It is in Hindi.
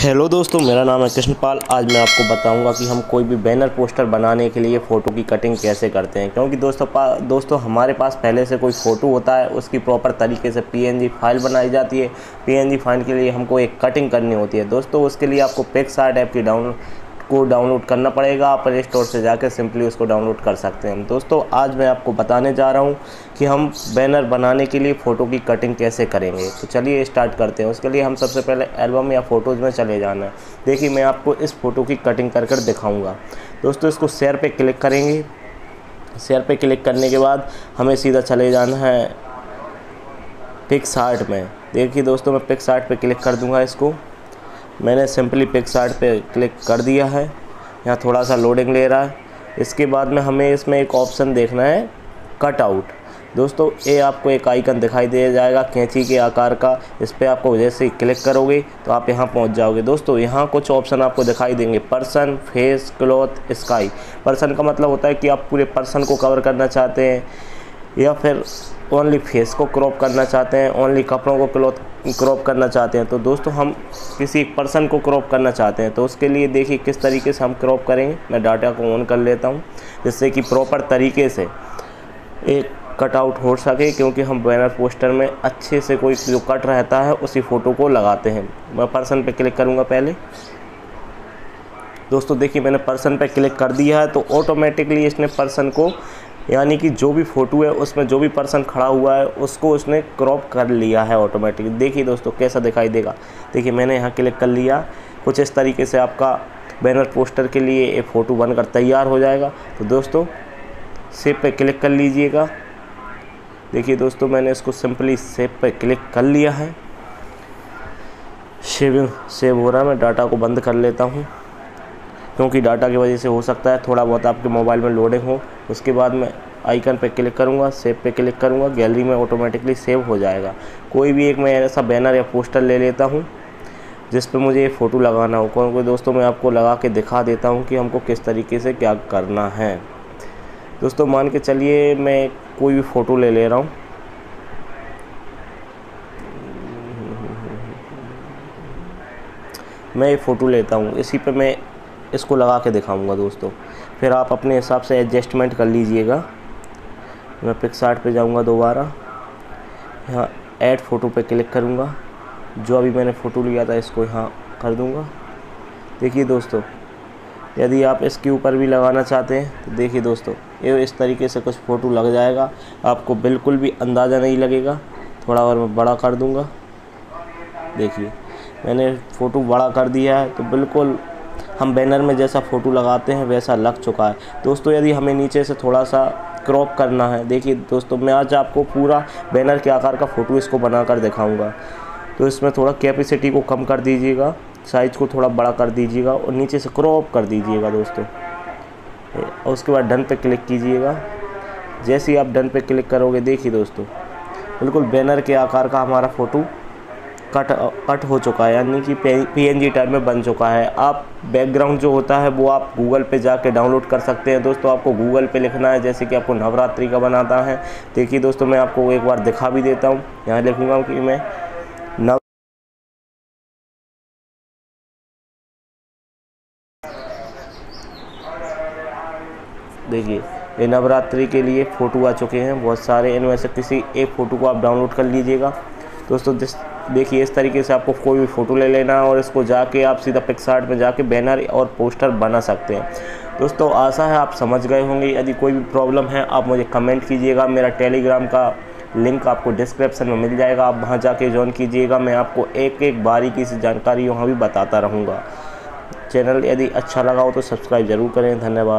हेलो दोस्तों, मेरा नाम है कृष्णपाल। आज मैं आपको बताऊँगा कि हम कोई भी बैनर पोस्टर बनाने के लिए फ़ोटो की कटिंग कैसे करते हैं। क्योंकि दोस्तों दोस्तों, हमारे पास पहले से कोई फ़ोटो होता है, उसकी प्रॉपर तरीके से पीएनजी फ़ाइल बनाई जाती है। पीएनजी फ़ाइल के लिए हमको एक कटिंग करनी होती है। दोस्तों, उसके लिए आपको पिक्सार्ट ऐप की डाउनलोड को डाउनलोड करना पड़ेगा। प्ले स्टोर से जाकर सिंपली उसको डाउनलोड कर सकते हैं। दोस्तों, आज मैं आपको बताने जा रहा हूँ कि हम बैनर बनाने के लिए फ़ोटो की कटिंग कैसे करेंगे। तो चलिए स्टार्ट करते हैं। उसके लिए हम सबसे पहले एल्बम या फ़ोटोज़ में चले जाना है। देखिए, मैं आपको इस फ़ोटो की कटिंग कर कर दिखाऊँगा। दोस्तों, इसको शेयर पर क्लिक करेंगे। शेयर पर क्लिक करने के बाद हमें सीधा चले जाना है पिक्स आर्ट में। देखिए दोस्तों, मैं पिक्स आर्ट पर क्लिक कर दूँगा इसको। मैंने सिंपली पिक्सार्ट पे क्लिक कर दिया है। यहाँ थोड़ा सा लोडिंग ले रहा है। इसके बाद में हमें इसमें एक ऑप्शन देखना है कट आउट दोस्तों ये आपको एक आइकन दिखाई दे जाएगा, कैंची के आकार का। इस पर आपको जैसे ही क्लिक करोगे तो आप यहाँ पहुँच जाओगे। दोस्तों, यहाँ कुछ ऑप्शन आपको दिखाई देंगे। Person face cloth sky person का मतलब होता है कि आप पूरे पर्सन को कवर करना चाहते हैं। या फिर ओनली फेस को क्रॉप करना चाहते हैं ओनली कपड़ों को क्लॉथ क्रॉप करना चाहते हैं तो दोस्तों हम किसी एक पर्सन को क्रॉप करना चाहते हैं तो उसके लिए देखिए किस तरीके से हम क्रॉप करेंगे। मैं डाटा को ऑन कर लेता हूँ, जिससे कि प्रॉपर तरीके से एक कट आउट हो सके, क्योंकि हम बैनर पोस्टर में अच्छे से कोई जो कट रहता है, उसी फ़ोटो को लगाते हैं। मैं पर्सन पे क्लिक करूँगा पहले। दोस्तों देखिए मैंने पर्सन पे क्लिक कर दिया है तो ऑटोमेटिकली इसने पर्सन को यानी कि जो भी फ़ोटो है, उसमें जो भी पर्सन खड़ा हुआ है, उसको उसने क्रॉप कर लिया है ऑटोमेटिक देखिए दोस्तों, कैसा दिखाई देगा? देखिए, मैंने यहाँ क्लिक कर लिया। कुछ इस तरीके से आपका बैनर पोस्टर के लिए एक फ़ोटो बनकर तैयार हो जाएगा। तो दोस्तों, सेव पे क्लिक कर लीजिएगा। देखिए दोस्तों, मैंने इसको सिंपली सेव पे क्लिक कर लिया है। सेव सेव हो रहा है, मैं डाटा को बंद कर लेता हूँ। क्योंकि डाटा की वजह से हो सकता है थोड़ा बहुत आपके मोबाइल में लोडिंग हो। उसके बाद मैं आइकन पे क्लिक करूँगा सेव पे क्लिक करूँगा गैलरी में ऑटोमेटिकली सेव हो जाएगा। कोई भी एक मैं ऐसा बैनर या पोस्टर ले लेता हूँ, जिस पे मुझे ये फ़ोटो लगाना हो। कौन कोई दोस्तों मैं आपको लगा के दिखा देता हूँ कि हमको किस तरीके से क्या करना है। दोस्तों मान के चलिए मैं कोई भी फ़ोटो ले ले रहा हूँ। मैं ये फ़ोटो लेता हूँ। इसी पे मैं इसको लगा के दिखाऊँगा दोस्तों। फिर आप अपने हिसाब से एडजस्टमेंट कर लीजिएगा। मैं पिक्सार्ट पे जाऊँगा दोबारा। यहाँ ऐड फ़ोटो पे क्लिक करूँगा। जो अभी मैंने फ़ोटो लिया था इसको यहाँ कर दूँगा। देखिए दोस्तों, यदि आप इसके ऊपर भी लगाना चाहते हैं तो देखिए दोस्तों, ये इस तरीके से कुछ फ़ोटो लग जाएगा। आपको बिल्कुल भी अंदाज़ा नहीं लगेगा। थोड़ा और मैं बड़ा कर दूँगा। देखिए, मैंने फ़ोटो बड़ा कर दिया है तो बिल्कुल हम बैनर में जैसा फ़ोटो लगाते हैं, वैसा लग चुका है। दोस्तों, यदि हमें नीचे से थोड़ा सा क्रॉप करना है, देखिए दोस्तों, मैं आज आपको पूरा बैनर के आकार का फ़ोटो इसको बना कर दिखाऊँगा। तो इसमें थोड़ा कैपेसिटी को कम कर दीजिएगा, साइज़ को थोड़ा बड़ा कर दीजिएगा और नीचे से क्रॉप कर दीजिएगा दोस्तों। और उसके बाद डन पे क्लिक कीजिएगा। जैसे ही आप डन पे क्लिक करोगे, देखिए दोस्तों, बिल्कुल बैनर के आकार का हमारा फ़ोटो कट कट हो चुका है, यानी कि पी एन जी टाइप में बन चुका है। आप बैकग्राउंड जो होता है, वो आप गूगल पे जाके डाउनलोड कर सकते हैं। दोस्तों, आपको गूगल पे लिखना है, जैसे कि आपको नवरात्रि का बनाता है। देखिए दोस्तों, मैं आपको एक बार दिखा भी देता हूँ। यहाँ लिखूँगा कि मैं नव देखिए, ये नवरात्रि के लिए फ़ोटो आ चुके हैं। बहुत सारे इनमें से किसी एक फ़ोटो को आप डाउनलोड कर लीजिएगा। दोस्तों देखिए, इस तरीके से आपको कोई भी फ़ोटो ले लेना और इसको जाके आप सीधा पिक्सार्ट में जाके बैनर और पोस्टर बना सकते हैं। दोस्तों, आशा है आप समझ गए होंगे। यदि कोई भी प्रॉब्लम है, आप मुझे कमेंट कीजिएगा। मेरा टेलीग्राम का लिंक आपको डिस्क्रिप्शन में मिल जाएगा। आप वहाँ जाके ज्वाइन कीजिएगा। मैं आपको एक एक बारीकी से जानकारी वहाँ भी बताता रहूँगा। चैनल यदि अच्छा लगा हो तो सब्सक्राइब ज़रूर करें। धन्यवाद।